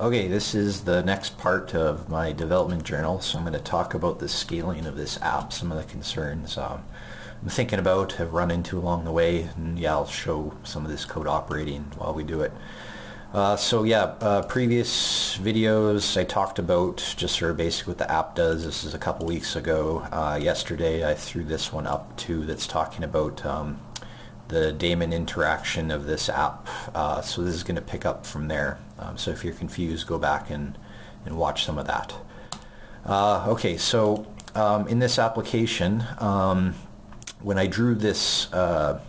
Okay, this is the next part of my development journal. So I'm going to talk about the scaling of this app, some of the concerns um, I'm thinking about, have run into along the way, and yeah, I'll show some of this code operating while we do it. Uh, so yeah, uh, previous videos I talked about just sort of basically what the app does. This is a couple weeks ago. Uh, yesterday I threw this one up too that's talking about um, the daemon interaction of this app. Uh, so this is going to pick up from there. Um, so if you're confused, go back and, and watch some of that. Uh, okay, so um, in this application, um, when I drew this uh,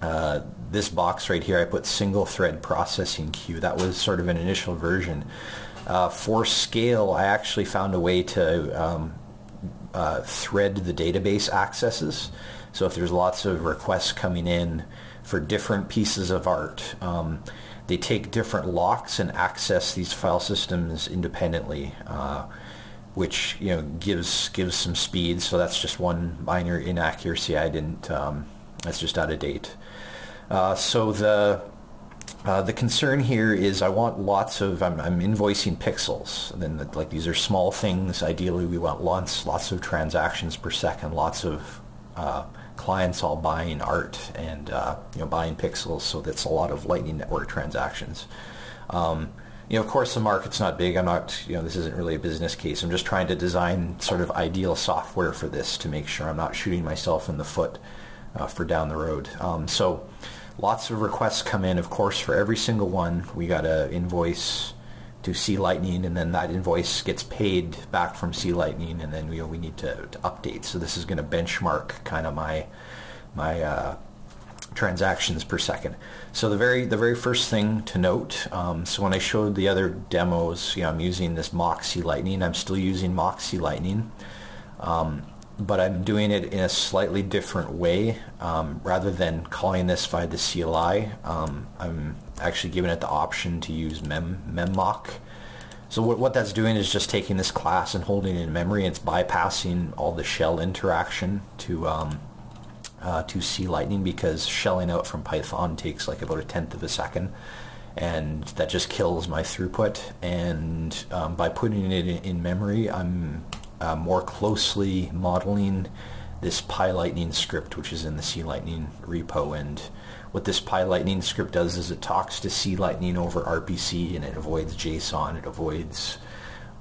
uh, this box right here, I put single thread processing queue. That was sort of an initial version. Uh, for scale, I actually found a way to um, uh, thread the database accesses. So if there's lots of requests coming in for different pieces of art, um, they take different locks and access these file systems independently, uh, which you know gives gives some speed. So that's just one minor inaccuracy. I didn't. Um, that's just out of date. Uh, so the uh, the concern here is I want lots of, I'm, I'm invoicing pixels. Then the, like these are small things. Ideally we want lots, lots of transactions per second, lots of uh, clients all buying art and uh, you know buying pixels, so that's a lot of Lightning Network transactions. Um, you know, of course, the market's not big. I'm not, you know, this isn't really a business case. I'm just trying to design sort of ideal software for this to make sure I'm not shooting myself in the foot uh, for down the road. Um, so lots of requests come in, of course, for every single one. We got to invoice to C Lightning, and then that invoice gets paid back from C Lightning, and then we, we need to, to update. So this is going to benchmark kind of my my uh, transactions per second. So the very the very first thing to note. Um, so when I showed the other demos, you know, I'm using this C Lightning. I'm still using C Lightning. Um, but I'm doing it in a slightly different way. Um, rather than calling this via the CLI, um, I'm actually giving it the option to use mem memmock. So what, what that's doing is just taking this class and holding it in memory. It's bypassing all the shell interaction to um, uh, to C Lightning because shelling out from Python takes like about a tenth of a second and that just kills my throughput and um, by putting it in, in memory I'm uh, more closely modeling this PyLightning script, which is in the C-Lightning repo. And what this PyLightning script does is it talks to C-Lightning over RPC and it avoids JSON. It avoids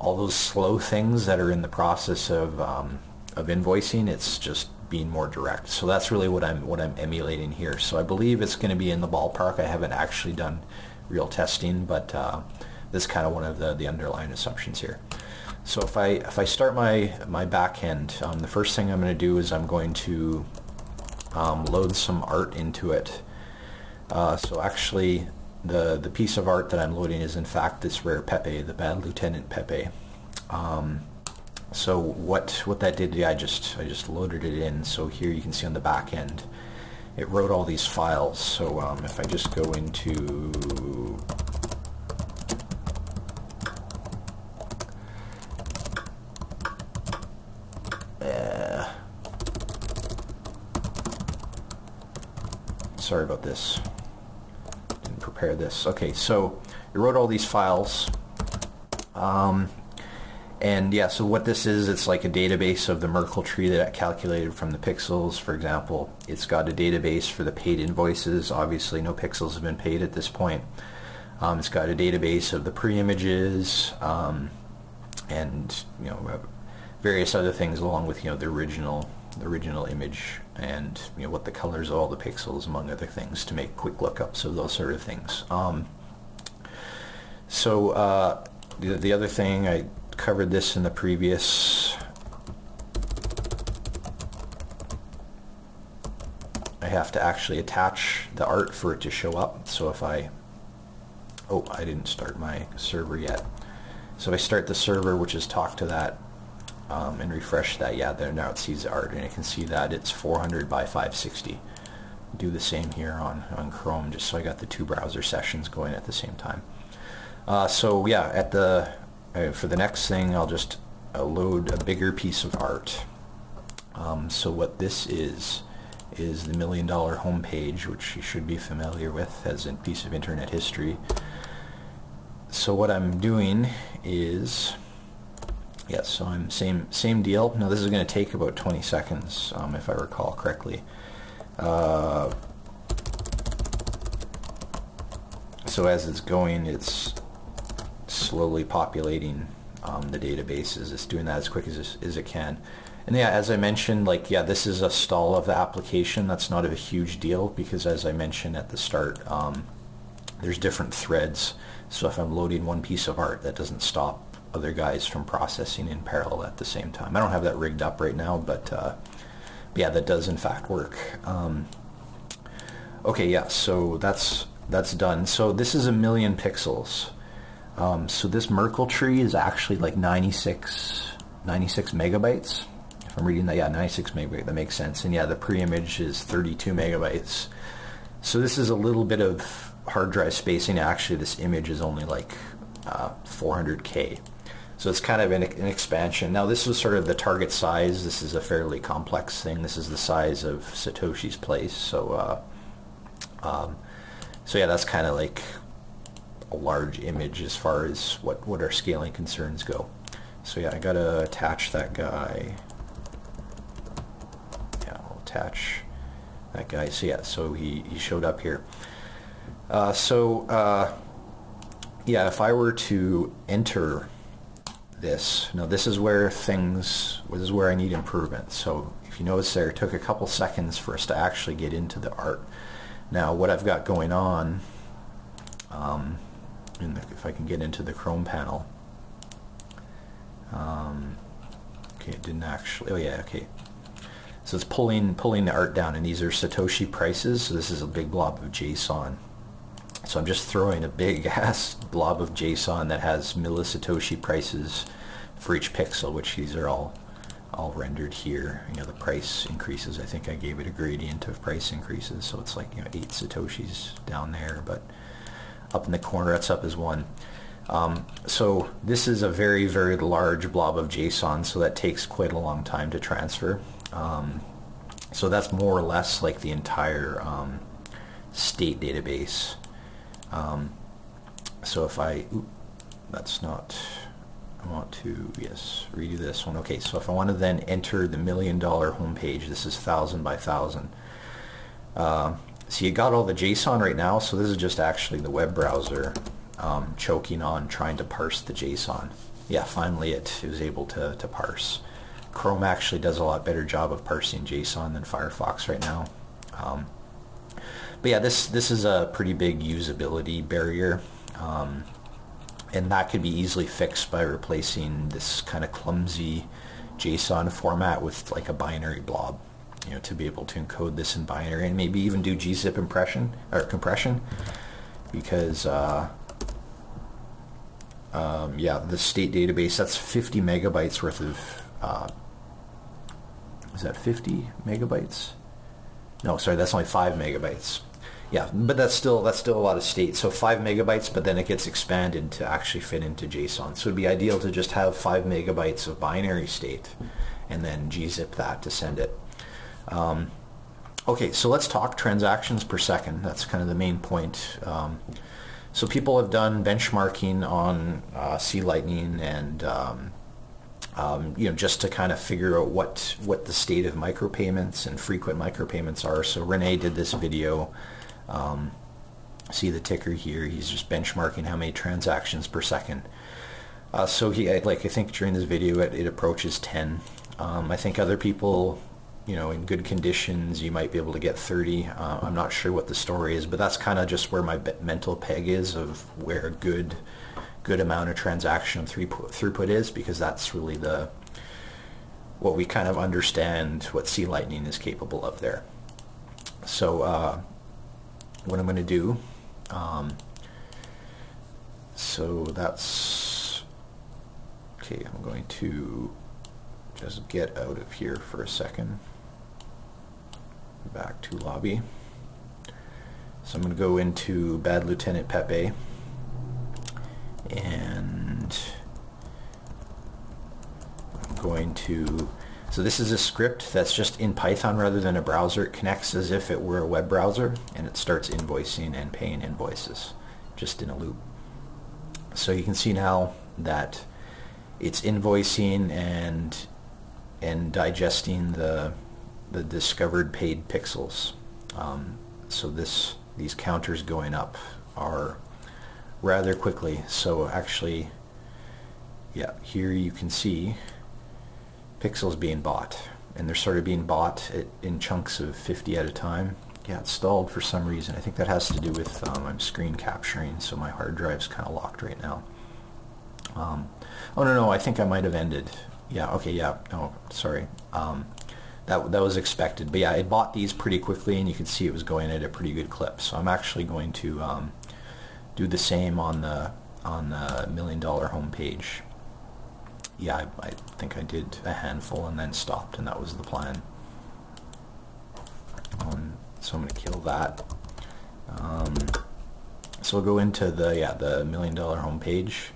all those slow things that are in the process of, um, of invoicing. It's just being more direct. So that's really what I'm, what I'm emulating here. So I believe it's going to be in the ballpark. I haven't actually done real testing, but uh, this is kind of one of the, the underlying assumptions here. So if I if I start my my backend, um, the first thing I'm going to do is I'm going to um, load some art into it. Uh, so actually, the the piece of art that I'm loading is in fact this rare Pepe, the Bad Lieutenant Pepe. Um, so what what that did, yeah, I just I just loaded it in. So here you can see on the back end, it wrote all these files. So um, if I just go into sorry about this. Prepare this. Okay, so we wrote all these files. Um, and yeah, so what this is, it's like a database of the Merkle tree that I calculated from the pixels, for example. It's got a database for the paid invoices. Obviously, no pixels have been paid at this point. Um, it's got a database of the pre-images um, and you know various other things along with you know the original the original image and you know what the colors of all the pixels among other things to make quick lookups of those sort of things. Um, so uh, the, the other thing, I covered this in the previous I have to actually attach the art for it to show up. So if I, oh, I didn't start my server yet. So if I start the server, which is talk to that um, and refresh that, yeah, there now it sees the art and you can see that it's 400 by 560. Do the same here on, on Chrome just so I got the two browser sessions going at the same time. Uh, so yeah, at the uh, for the next thing I'll just uh, load a bigger piece of art. Um, so what this is is the Million Dollar Homepage, which you should be familiar with as a piece of internet history. so what I'm doing is, yes, so I'm same same deal. Now this is going to take about 20 seconds, um, if I recall correctly. Uh, so as it's going, it's slowly populating um, the databases. It's doing that as quick as, as it can. And yeah, as I mentioned, like, yeah, this is a stall of the application. That's not a huge deal because as I mentioned at the start, um, there's different threads. So if I'm loading one piece of art, that doesn't stop other guys from processing in parallel at the same time. I don't have that rigged up right now, but, uh, yeah, that does in fact work. Um, okay, yeah, so that's that's done. So this is a million pixels. Um, so this Merkle tree is actually like 96, 96 megabytes. If I'm reading that, yeah, 96 megabyte, that makes sense. And yeah, the pre-image is 32 megabytes. So this is a little bit of hard drive spacing. Actually, this image is only like uh, 400K. So it's kind of an, an, expansion. Now this was sort of the target size. This is a fairly complex thing. This is the size of Satoshi's place. So, uh, um, so yeah, that's kind of like a large image as far as what, what our scaling concerns go. So yeah, I gotta attach that guy Yeah, I'll attach that guy. So yeah, so he, he showed up here. Uh, so uh, yeah, if I were to enter this, now this is where things, this is where I need improvement. So if you notice there, it took a couple seconds for us to actually get into the art. Now what I've got going on, um, the, if I can get into the Chrome panel, um, okay, it didn't actually, oh yeah, okay, so it's pulling pulling the art down, and these are Satoshi prices. So this is a big blob of JSON. So I'm just throwing a big ass blob of JSON that has millisatoshi prices for each pixel, which these are all all rendered here. You know, the price increases. I think I gave it a gradient of price increases, so it's like you know eight satoshis down there, but up in the corner, that's up as one. Um, so this is a very, very large blob of JSON, so that takes quite a long time to transfer. Um, so that's more or less like the entire um, state database. Um, so if I, oops, that's not, I want to, yes, redo this one. Okay, so if I want to then enter the million dollar homepage, this is thousand by thousand. Uh, so you got all the JSON right now, so this is just actually the web browser um, choking on trying to parse the JSON. Yeah, finally it was able to, to parse. Chrome actually does a lot better job of parsing JSON than Firefox right now. Um, but yeah, this this is a pretty big usability barrier, um, and that could be easily fixed by replacing this kind of clumsy JSON format with like a binary blob, you know, to be able to encode this in binary and maybe even do gzip impression or compression, because uh, um, yeah, the state database that's 50 megabytes worth of uh, is that 50 megabytes? No, sorry, that's only 5 megabytes. Yeah, but that's still that's still a lot of state. So 5 megabytes, but then it gets expanded to actually fit into JSON. So it'd be ideal to just have 5 megabytes of binary state and then gzip that to send it. Um, okay, so let's talk transactions per second. That's kind of the main point. Um, so people have done benchmarking on uh, C-Lightning and um, um, you know, just to kind of figure out what what the state of micropayments and frequent micropayments are. So Rene did this video. Um, see the ticker here. He's just benchmarking how many transactions per second. Uh, so he, like, I think during this video it, it approaches 10. Um, I think other people, you know, in good conditions, you might be able to get 30. Uh, I'm not sure what the story is, but that's kind of just where my mental peg is of where good good amount of transaction throughput, throughput is because that's really the what we kind of understand what C-Lightning is capable of there. So uh, what I'm going to do, um, so that's, okay, I'm going to just get out of here for a second, back to lobby. So I'm going to go into Bad Lieutenant Pepe and I'm going to so this is a script that's just in Python rather than a browser. It connects as if it were a web browser and it starts invoicing and paying invoices just in a loop. So you can see now that it's invoicing and and digesting the the discovered paid pixels. Um, so this these counters going up are rather quickly. So actually, yeah, here you can see pixels being bought and they're sort of being bought in chunks of 50 at a time. Yeah, stalled for some reason. I think that has to do with um, I'm screen capturing, so my hard drive's kind of locked right now. Um, oh no, no, I think I might have ended. Yeah, okay, yeah, no, sorry. Um, that, that was expected. But yeah, I bought these pretty quickly and you can see it was going at a pretty good clip. So I'm actually going to um, do the same on the on the million dollar homepage yeah, I, I, think I did a handful and then stopped, and that was the plan. Um, so I'm going to kill that. Um, so we'll go into the yeah the million dollar homepage.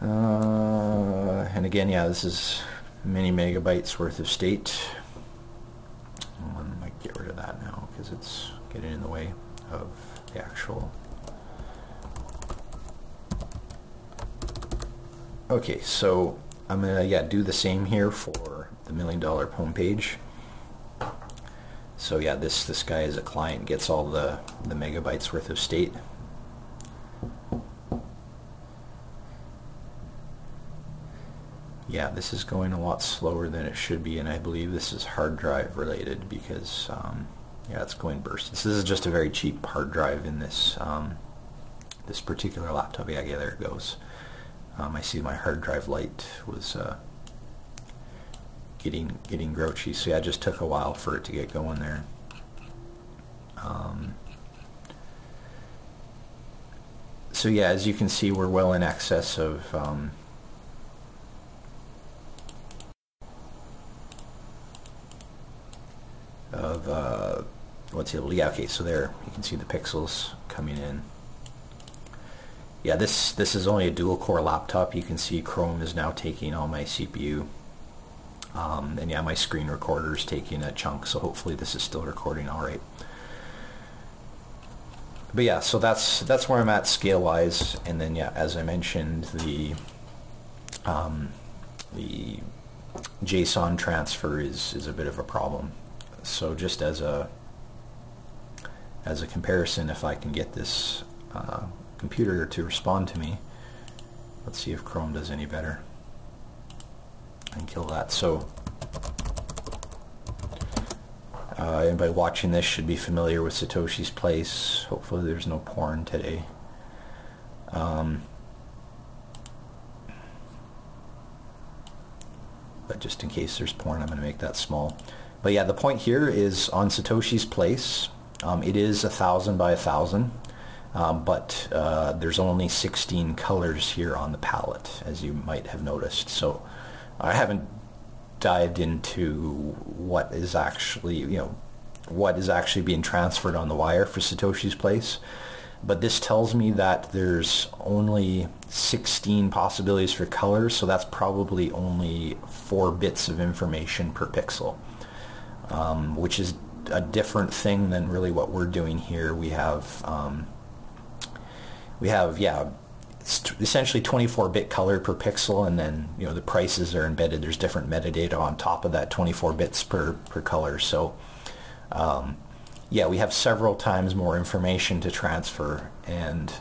Uh, and again, yeah, this is many megabytes worth of state. I might get rid of that now because it's getting in the way of the actual Okay, so I'm gonna yeah do the same here for the million dollar homepage. So yeah, this this guy as a client gets all the the megabytes worth of state. Yeah, this is going a lot slower than it should be, and I believe this is hard drive related because um, yeah, it's going burst. This is just a very cheap hard drive in this um, this particular laptop. Yeah, yeah, there it goes. Um, I see my hard drive light was uh, getting getting grouchy, so yeah, it just took a while for it to get going there. Um, so yeah, as you can see, we're well in excess of um, of uh, what's able. to, Yeah, okay, so there you can see the pixels coming in yeah, this this is only a dual core laptop. You can see Chrome is now taking all my CPU. Um, and yeah, my screen recorder is taking a chunk, so hopefully this is still recording all right. But yeah, so that's that's where I'm at scale-wise, and then yeah, as I mentioned, the um, the JSON transfer is is a bit of a problem. So just as a as a comparison, if I can get this uh, computer to respond to me. Let's see if Chrome does any better. And kill that. So uh, anybody watching this should be familiar with Satoshi's Place. Hopefully there's no porn today. Um, but just in case there's porn, I'm going to make that small. But yeah, the point here is on Satoshi's Place. Um, it is a thousand by a thousand. Um, but uh, there's only 16 colors here on the palette, as you might have noticed. So I haven't dived into what is actually, you know, what is actually being transferred on the wire for Satoshi's place. But this tells me that there's only 16 possibilities for colors, so that's probably only four bits of information per pixel, um, which is a different thing than really what we're doing here. We have um, we have, yeah, essentially 24-bit color per pixel, and then you know the prices are embedded. There's different metadata on top of that 24 bits per per color. So, um, yeah, we have several times more information to transfer, and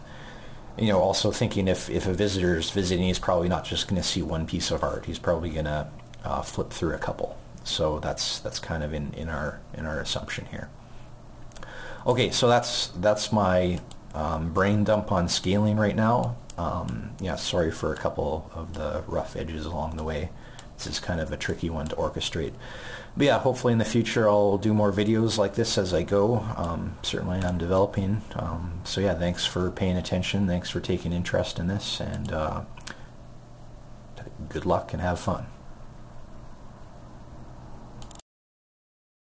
you know, also thinking if if a visitor is visiting, he's probably not just going to see one piece of art. He's probably going to uh, flip through a couple. So that's that's kind of in in our in our assumption here. Okay, so that's that's my um, brain dump on scaling right now. Um, yeah, sorry for a couple of the rough edges along the way. This is kind of a tricky one to orchestrate. But yeah, hopefully in the future I'll do more videos like this as I go. Um, certainly I'm developing. Um, so yeah, thanks for paying attention. Thanks for taking interest in this. And uh, good luck and have fun.